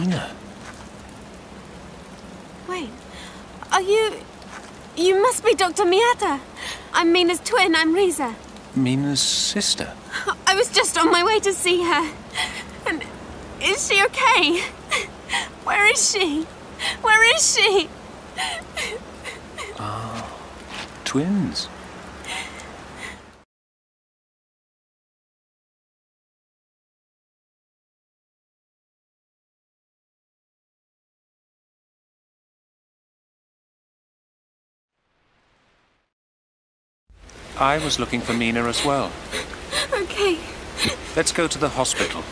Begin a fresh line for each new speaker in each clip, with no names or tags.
Mina.
Wait. Are you... You must be Dr. Miyata. I'm Mina's twin. I'm Risa.
Mina's sister.
I was just on my way to see her. And is she okay? Where is she? Where is she?
Ah, twins. I was looking for Mina as well.
Okay.
Let's go to the hospital.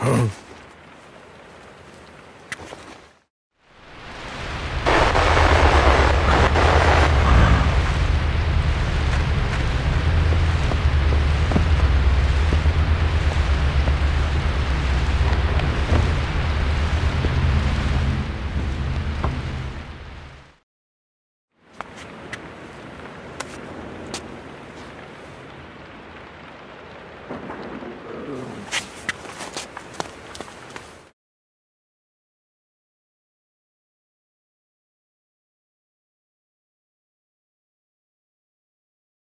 Huh?